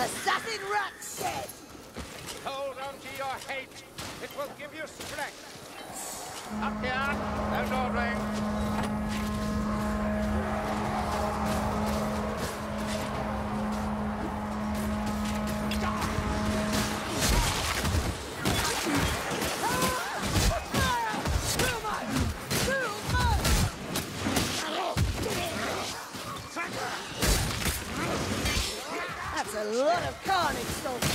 Assassin rat! Hold on to your hate. It will give you strength. Up here, there's ordering. That's of carnage, Saltzpyre.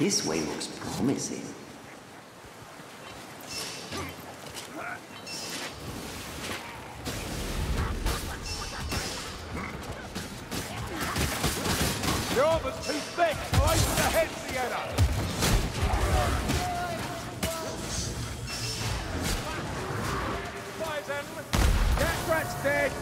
This way looks promising. The armor's too thick! I'll together! Poison! Rat's dead!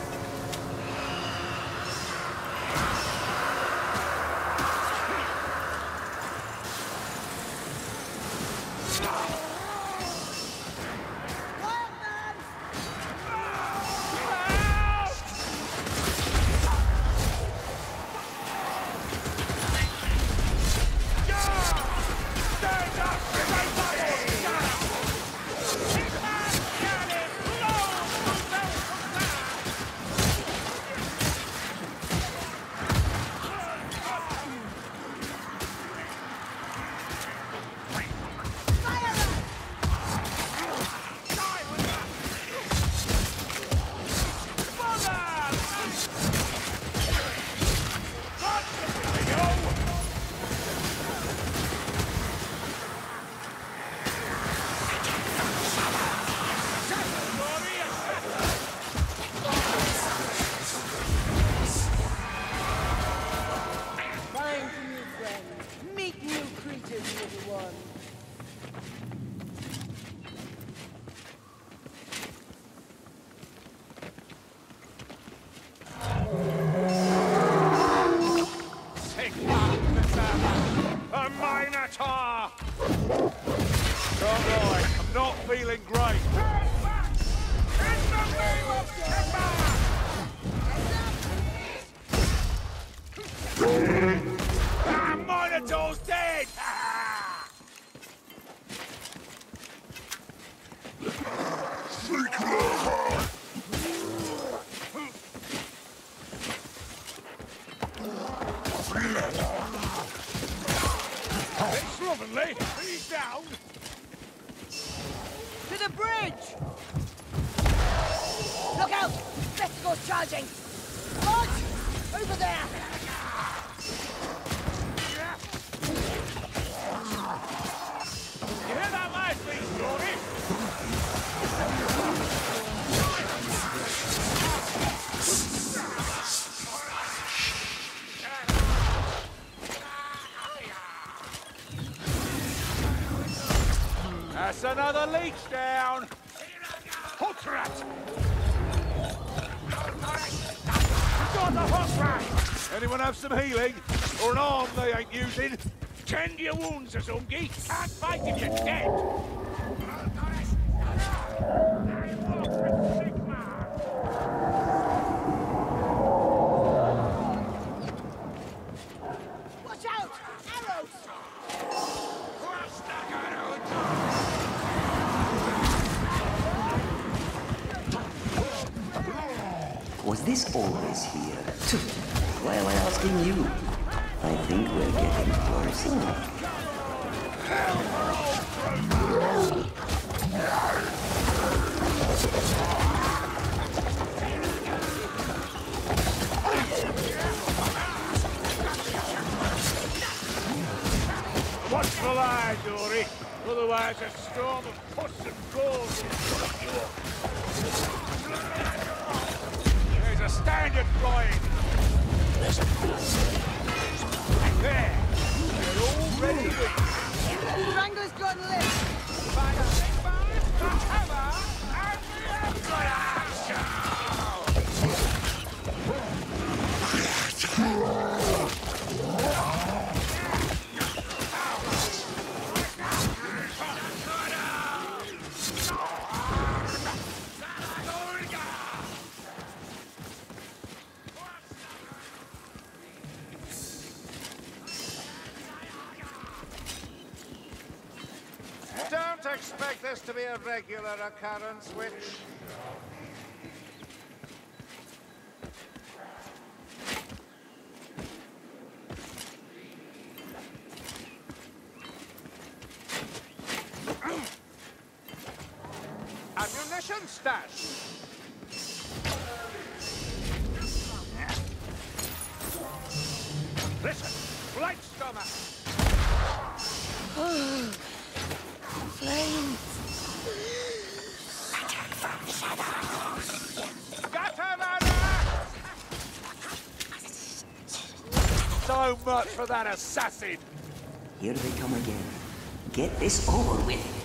Bit slovenly. He's down. To the bridge! Look out! Bestigor's charging! Lodge! Over there! That's another leech down. Hot rat. Got the hot rat. Anyone have some healing? Or an arm they ain't using? Tend your wounds, Azungi. Can't fight if you're dead. Watch out! Arrows! this always here? Why am I asking you? I think we're getting closer. Watch the line. Otherwise a storm of puss and gold will. There's a standard flying. There. They're all ready to Wrangler's gone left. find a regular occurrence, Witch. Ammunition stash. Listen, Blightstormer. Flames. Much for that assassin. Here they come again. Get this over with.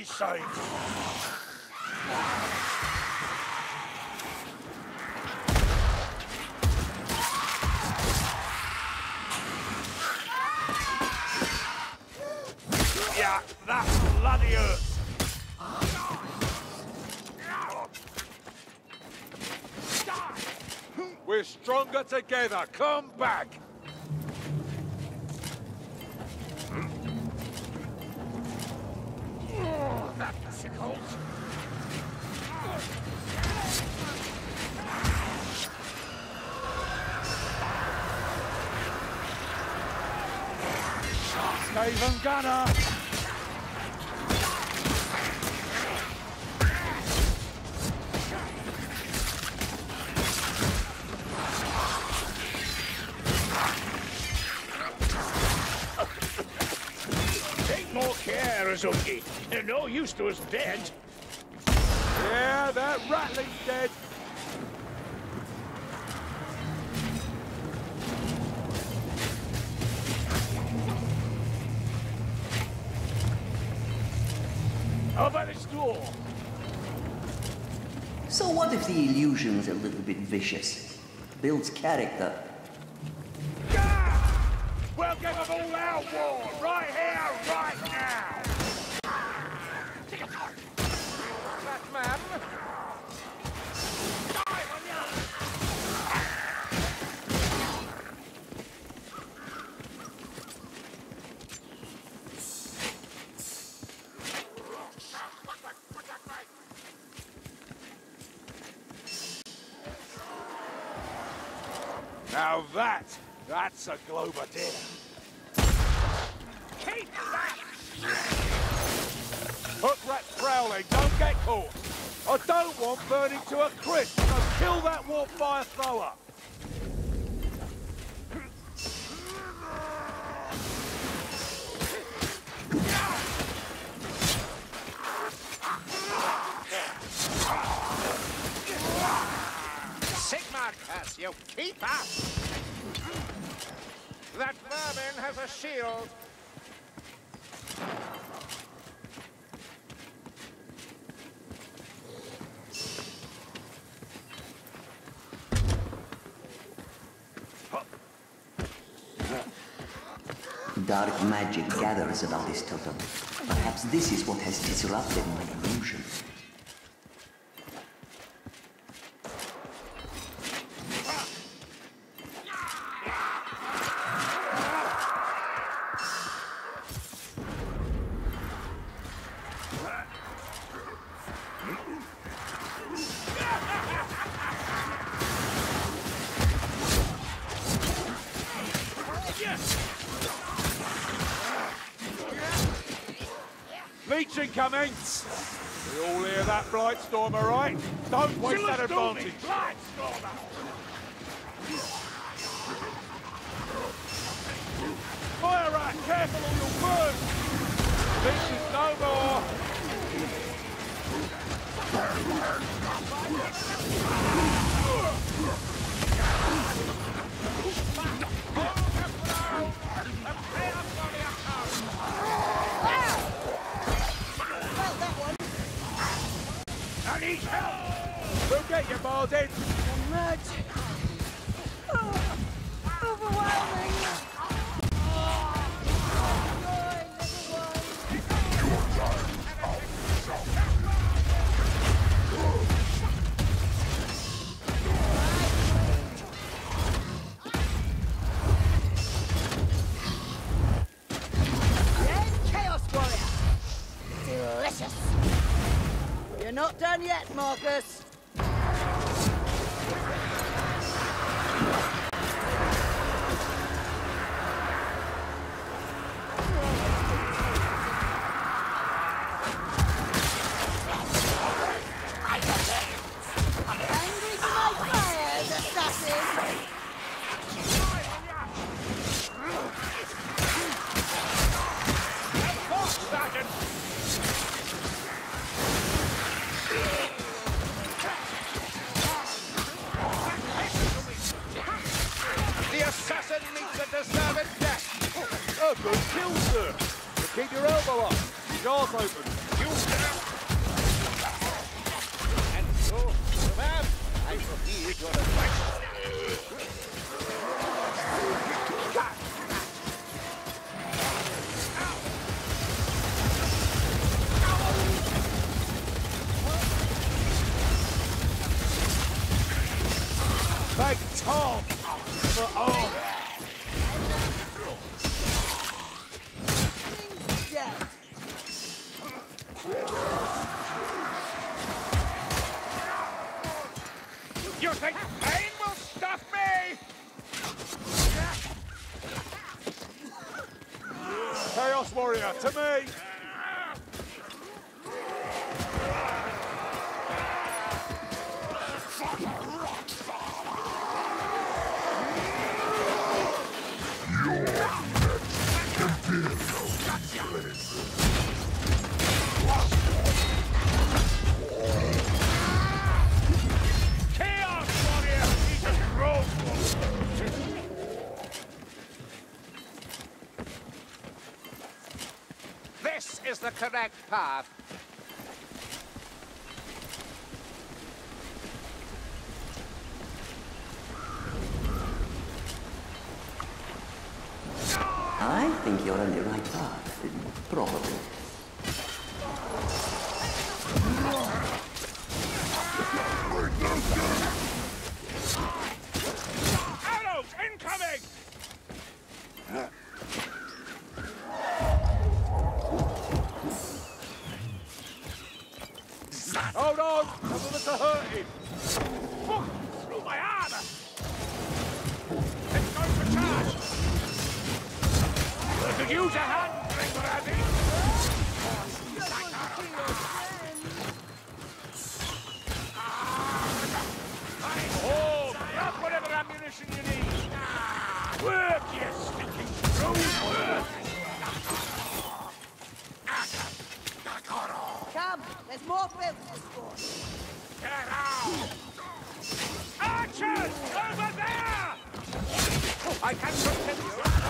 Bloody saints! Yeah, that's bloody hurt! We're stronger together. Come back. Oh, that tickles. Skaven Gunner! Take more care, Azungi. They're no use to us dead. Yeah, that rattling's dead. What if the illusion's a little bit vicious? Builds character. Our war, right here, right now! That man? Now that, that's a Globadier. Keep that! Hook rat prowling, don't get caught. I don't want burning to a crisp, so kill that warp fire thrower. You! Keep up! That vermin has a shield. Dark magic gathers about this totem. Perhaps this is what has disrupted my illusion. Incoming! We all hear that Blightstorm, all right? Don't waste that advantage. Fire rat, careful or you'll burn! Leech is no more! Well, We'll get you, Bardin! The magic. Oh, overwhelming. You're not done yet, Markus. correct path. I think you're on the right path, probably. Hold on! Some of us are hurting! Fuck! Through my armor! Let's go for charge! We could use a hand! Oh, screw! Work! Come, there's more to score. Get out! Archers! Over there! I can continue our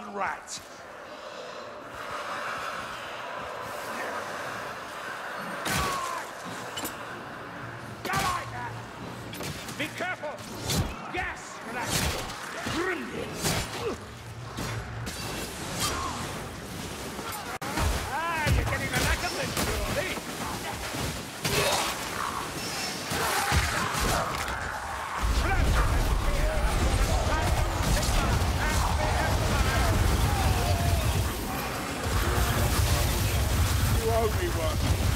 gun rat. Owe me.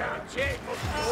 down, Jake.